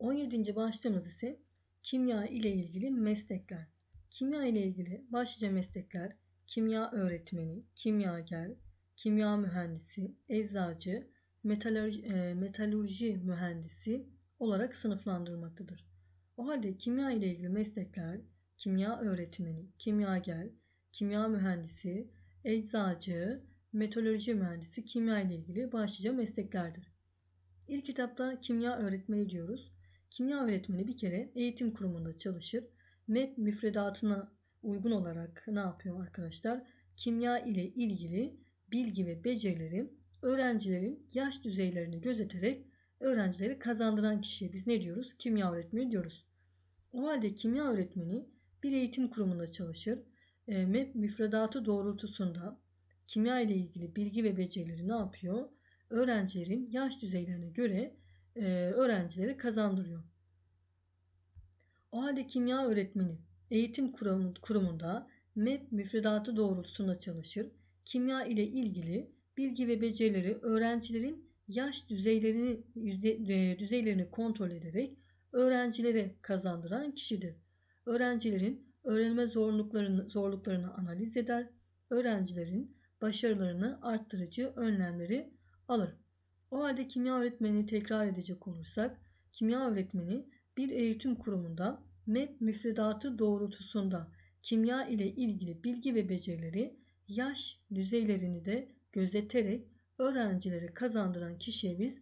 17. başlığımız ise kimya ile ilgili meslekler. Kimya ile ilgili başlıca meslekler kimya öğretmeni, kimyager, kimya mühendisi, eczacı, metalurji, e, metalurji mühendisi olarak sınıflandırılmaktadır. O halde kimya ile ilgili meslekler kimya öğretmeni, kimyager, kimya mühendisi, eczacı, metalurji mühendisi kimya ile ilgili başlıca mesleklerdir. İlk kitapta kimya öğretmeni diyoruz. Kimya öğretmeni bir kere eğitim kurumunda çalışır. MEP müfredatına uygun olarak ne yapıyor arkadaşlar? Kimya ile ilgili bilgi ve becerileri öğrencilerin yaş düzeylerini gözeterek öğrencileri kazandıran kişiye biz ne diyoruz? Kimya öğretmeni diyoruz. O halde kimya öğretmeni bir eğitim kurumunda çalışır. E, MEP müfredatı doğrultusunda kimya ile ilgili bilgi ve becerileri ne yapıyor? Öğrencilerin yaş düzeylerine göre e, öğrencileri kazandırıyor. O halde kimya öğretmeni eğitim kurumunda MEP müfredatı doğrultusunda çalışır. Kimya ile ilgili bilgi ve becerileri öğrencilerin yaş düzeylerini e, düzeylerini kontrol ederek öğrencilere kazandıran kişidir. Öğrencilerin öğrenme zorluklarını zorluklarını analiz eder. Öğrencilerin başarılarını arttırıcı önlemleri alır. O halde kimya öğretmenini tekrar edecek olursak, kimya öğretmeni bir eğitim kurumunda MEP müfredatı doğrultusunda kimya ile ilgili bilgi ve becerileri yaş düzeylerini de gözeterek öğrencilere kazandıran kişiye biz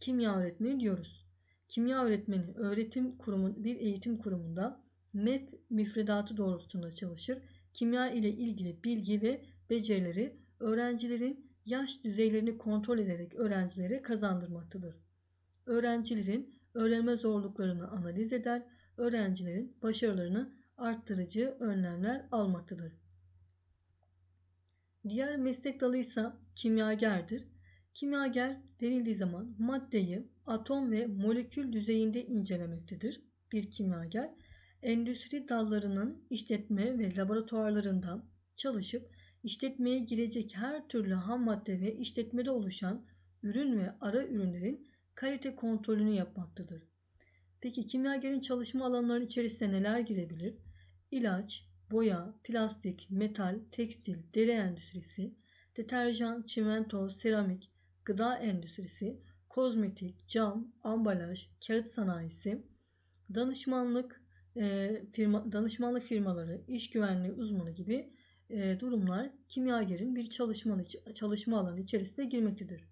kimya öğretmeni diyoruz. Kimya öğretmeni öğretim kurumu bir eğitim kurumunda MEP müfredatı doğrultusunda çalışır. Kimya ile ilgili bilgi ve becerileri öğrencilerin yaş düzeylerini kontrol ederek öğrencilere kazandırmaktadır. Öğrencilerin öğrenme zorluklarını analiz eder, öğrencilerin başarılarını arttırıcı önlemler almaktadır. Diğer meslek dalı ise kimyagerdir. Kimyager denildiği zaman maddeyi atom ve molekül düzeyinde incelemektedir. Bir kimyager endüstri dallarının işletme ve laboratuvarlarında çalışıp işletmeye girecek her türlü ham madde ve işletmede oluşan ürün ve ara ürünlerin kalite kontrolünü yapmaktadır. Peki kimyagerin çalışma alanlarının içerisinde neler girebilir? İlaç, boya, plastik, metal, tekstil, deri endüstrisi, deterjan, çimento, seramik, gıda endüstrisi, kozmetik, cam, ambalaj, kağıt sanayisi, danışmanlık, e, firma, danışmanlık firmaları, iş güvenliği uzmanı gibi e, durumlar kimyagerin bir çalışma, çalışma alanı içerisinde girmektedir.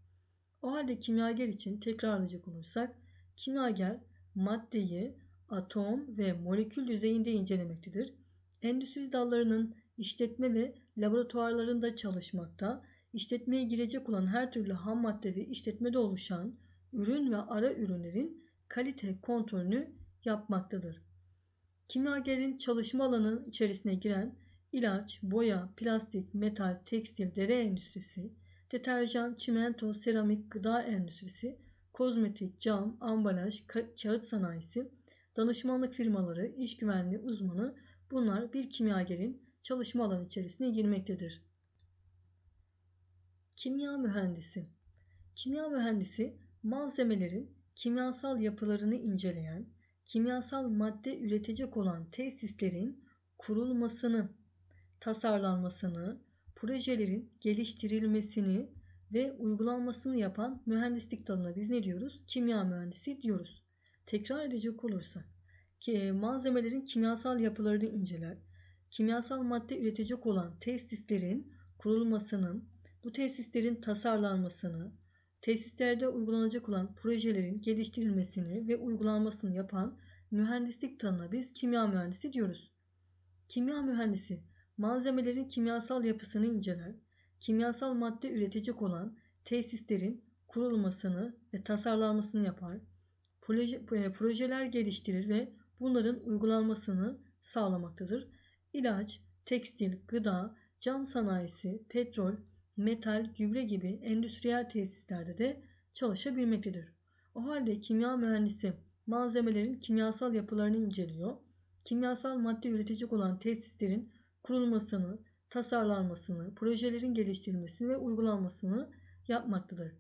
O halde kimyager için tekrarlayacak olursak, kimyager maddeyi atom ve molekül düzeyinde incelemektedir. Endüstri dallarının işletme ve laboratuvarlarında çalışmakta, işletmeye girecek olan her türlü ham madde ve işletmede oluşan ürün ve ara ürünlerin kalite kontrolünü yapmaktadır. Kimyagerin çalışma alanının içerisine giren ilaç, boya, plastik, metal, tekstil, deri endüstrisi, deterjan, çimento, seramik, gıda endüstrisi, kozmetik, cam, ambalaj, ka kağıt sanayisi, danışmanlık firmaları, iş güvenliği uzmanı bunlar bir kimyagerin çalışma alanı içerisine girmektedir. Kimya mühendisi Kimya mühendisi malzemelerin kimyasal yapılarını inceleyen, kimyasal madde üretecek olan tesislerin kurulmasını, tasarlanmasını, projelerin geliştirilmesini ve uygulanmasını yapan mühendislik dalına biz ne diyoruz? Kimya mühendisi diyoruz. Tekrar edecek olursak, ki malzemelerin kimyasal yapılarını inceler, kimyasal madde üretecek olan tesislerin kurulmasını, bu tesislerin tasarlanmasını, tesislerde uygulanacak olan projelerin geliştirilmesini ve uygulanmasını yapan mühendislik dalına biz kimya mühendisi diyoruz. Kimya mühendisi malzemelerin kimyasal yapısını inceler, kimyasal madde üretecek olan tesislerin kurulmasını ve tasarlanmasını yapar, proje, e, projeler geliştirir ve bunların uygulanmasını sağlamaktadır. İlaç, tekstil, gıda, cam sanayisi, petrol, metal, gübre gibi endüstriyel tesislerde de çalışabilmektedir. O halde kimya mühendisi malzemelerin kimyasal yapılarını inceliyor. Kimyasal madde üretecek olan tesislerin kurulmasını, tasarlanmasını, projelerin geliştirilmesini ve uygulanmasını yapmaktadır.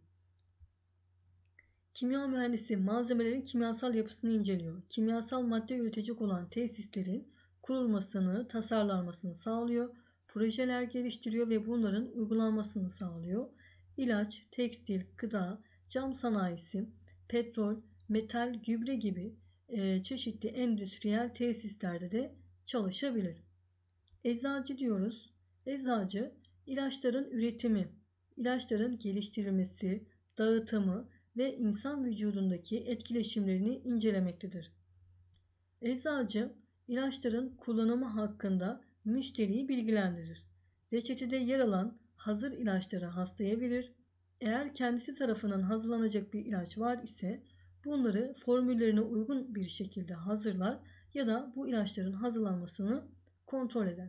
Kimya mühendisi malzemelerin kimyasal yapısını inceliyor. Kimyasal madde üretecek olan tesislerin kurulmasını, tasarlanmasını sağlıyor. Projeler geliştiriyor ve bunların uygulanmasını sağlıyor. İlaç, tekstil, gıda, cam sanayisi, petrol, metal, gübre gibi çeşitli endüstriyel tesislerde de çalışabilir. Eczacı diyoruz. Eczacı ilaçların üretimi, ilaçların geliştirilmesi, dağıtımı ve insan vücudundaki etkileşimlerini incelemektedir. Eczacı ilaçların kullanımı hakkında müşteriyi bilgilendirir. Reçetede yer alan hazır ilaçları hastaya verir. Eğer kendisi tarafından hazırlanacak bir ilaç var ise bunları formüllerine uygun bir şekilde hazırlar ya da bu ilaçların hazırlanmasını kontrol eder.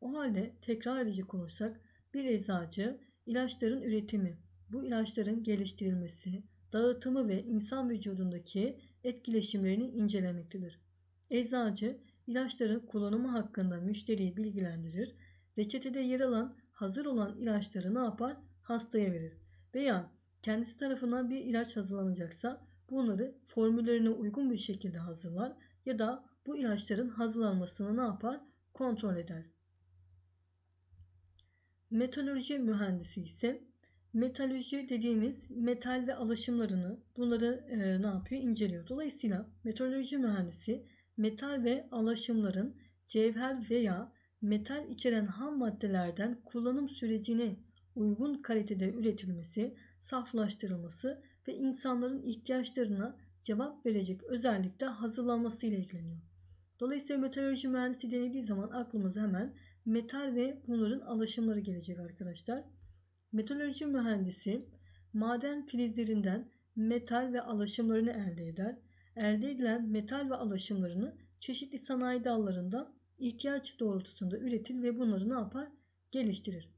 O halde tekrar edecek olursak bir eczacı ilaçların üretimi, bu ilaçların geliştirilmesi, dağıtımı ve insan vücudundaki etkileşimlerini incelemektedir. Eczacı ilaçların kullanımı hakkında müşteriyi bilgilendirir, reçetede yer alan hazır olan ilaçları ne yapar? Hastaya verir. Veya kendisi tarafından bir ilaç hazırlanacaksa bunları formüllerine uygun bir şekilde hazırlar ya da bu ilaçların hazırlanmasını ne yapar? Kontrol eder. Metalürji mühendisi ise metalürji dediğimiz metal ve alaşımlarını bunları e, ne yapıyor? inceliyor. Dolayısıyla metalürji mühendisi metal ve alaşımların cevher veya metal içeren ham maddelerden kullanım sürecine uygun kalitede üretilmesi, saflaştırılması ve insanların ihtiyaçlarına cevap verecek özellikle hazırlanması ile ilgileniyor. Dolayısıyla metalürji mühendisi denildiği zaman aklımıza hemen metal ve bunların alaşımları gelecek arkadaşlar. Metalürji mühendisi maden filizlerinden metal ve alaşımlarını elde eder. Elde edilen metal ve alaşımlarını çeşitli sanayi dallarında ihtiyaç doğrultusunda üretir ve bunları ne yapar? Geliştirir.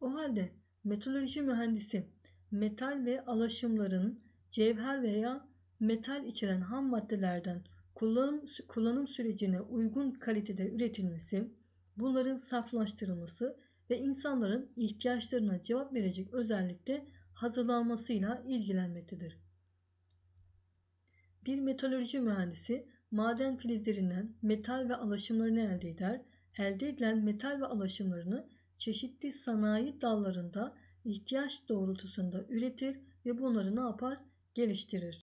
O halde metalürji mühendisi metal ve alaşımların cevher veya metal içeren ham maddelerden kullanım, kullanım sürecine uygun kalitede üretilmesi, bunların saflaştırılması ve insanların ihtiyaçlarına cevap verecek özellikle hazırlanmasıyla ilgilenmektedir. Bir metalürji mühendisi maden filizlerinden metal ve alaşımlarını elde eder. Elde edilen metal ve alaşımlarını çeşitli sanayi dallarında ihtiyaç doğrultusunda üretir ve bunları ne yapar? Geliştirir.